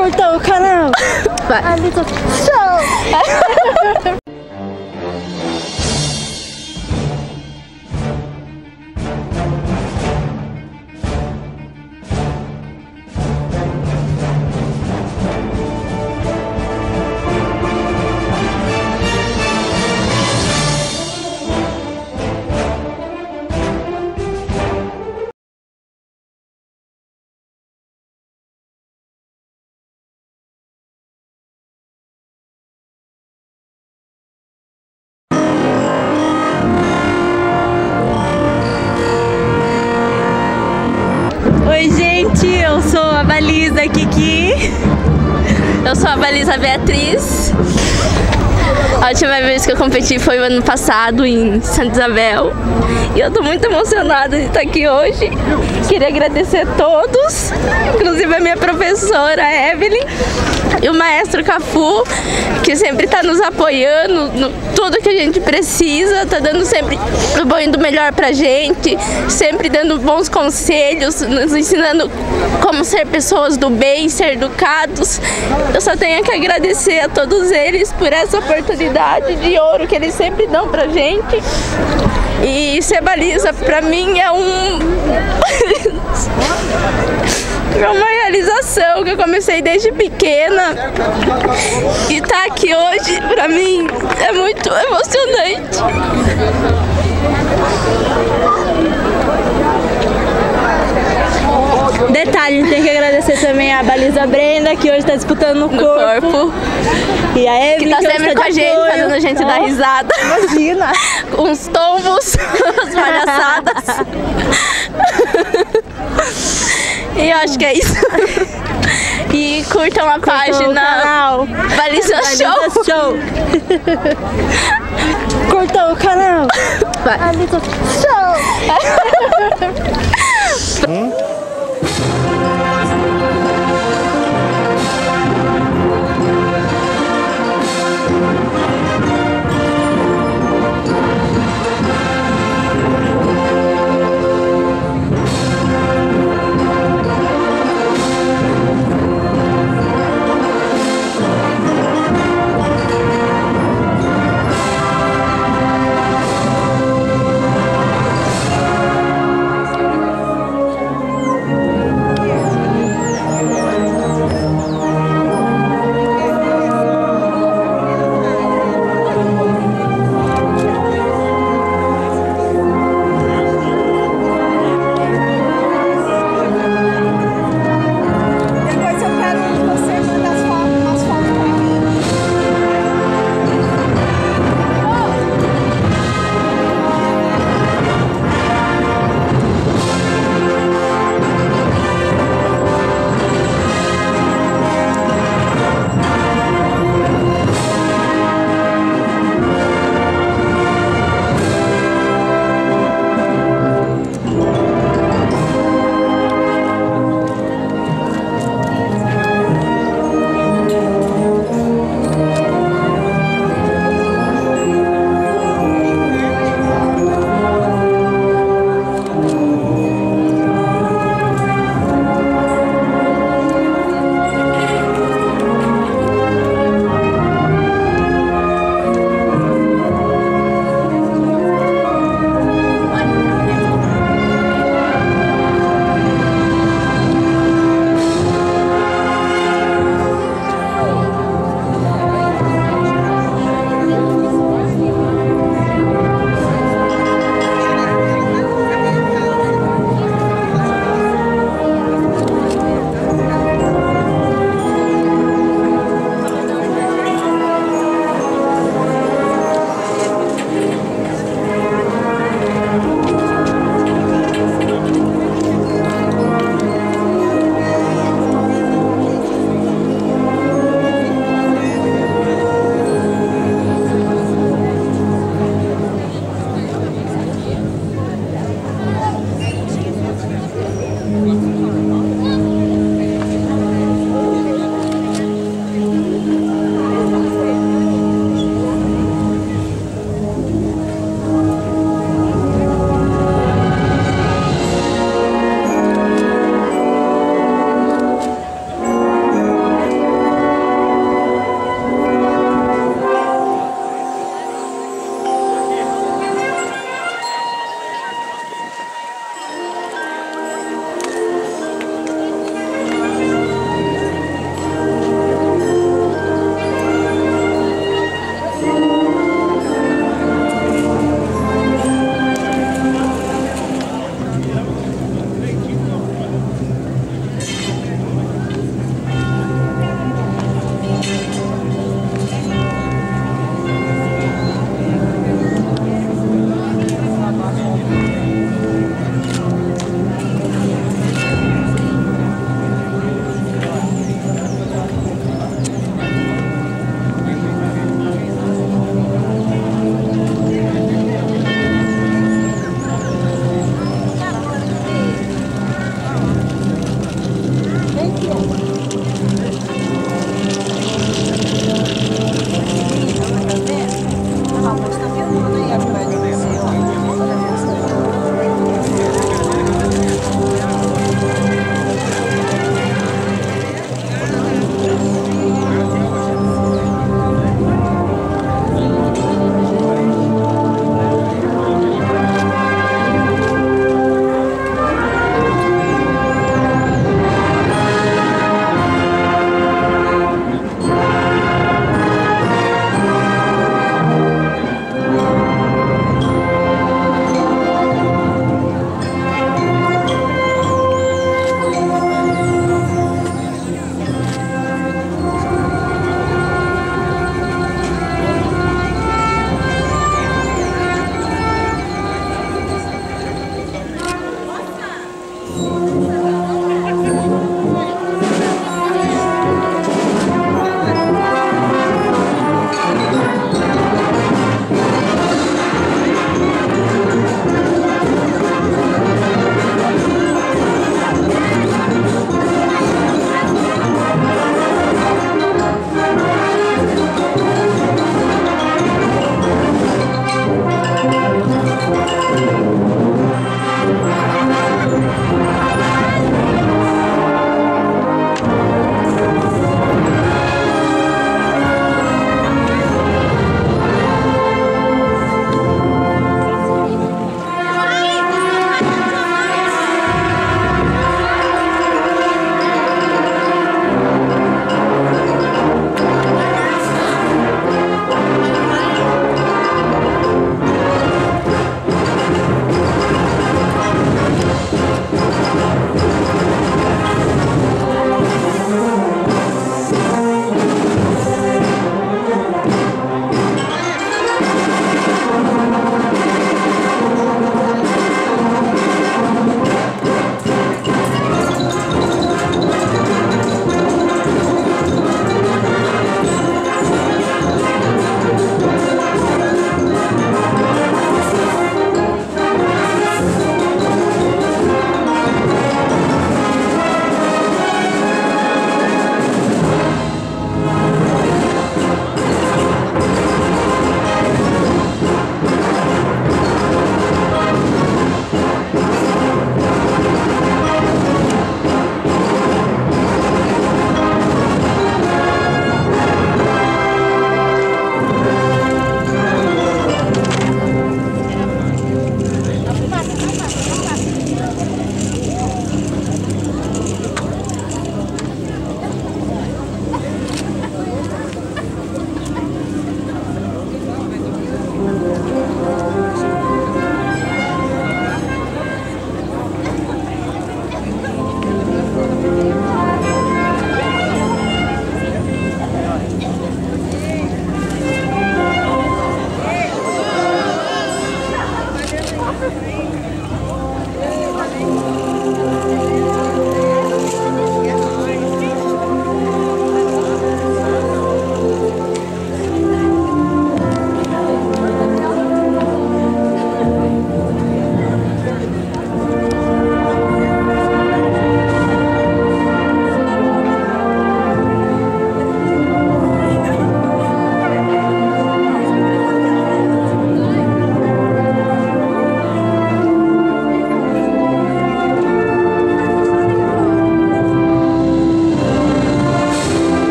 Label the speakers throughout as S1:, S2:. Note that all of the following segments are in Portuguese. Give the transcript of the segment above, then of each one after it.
S1: Cortou o canal.
S2: Vai.
S1: Ali tá... Tchau.
S2: Eu sou a Baliza Beatriz. A última vez que eu competi foi o ano passado em Santa Isabel. E eu tô muito emocionada de estar aqui hoje. Queria agradecer a todos, inclusive a minha professora Evelyn e o maestro Cafu, que sempre tá nos apoiando no tudo que a gente precisa, tá dando sempre o bom do melhor pra gente, sempre dando bons conselhos, nos ensinando como ser pessoas do bem, ser educados. Eu só tenho que agradecer a todos eles por essa oportunidade de ouro que eles sempre dão pra gente. E ser baliza pra mim é um é uma realização que eu comecei desde pequena. E tá aqui hoje, pra mim, é muito emocionante.
S1: Detalhe, tem que agradecer também a Baliza Brenda, que hoje tá disputando no
S2: No
S1: corpo.
S2: corpo.
S1: E a Evelyn,
S2: Que tá sempre
S1: de
S2: com a gente,
S1: apoio.
S2: fazendo a gente dar risada.
S1: Imagina.
S2: Uns tombos, as palhaçadas. E eu acho que é isso. E curtam a
S1: o
S2: página
S1: canal.
S2: Baliza
S1: Baliza
S2: Show.
S1: Show. Cortou o canal.
S2: Vai.
S1: Ali tá... Tchau.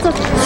S1: Vai.
S2: Show!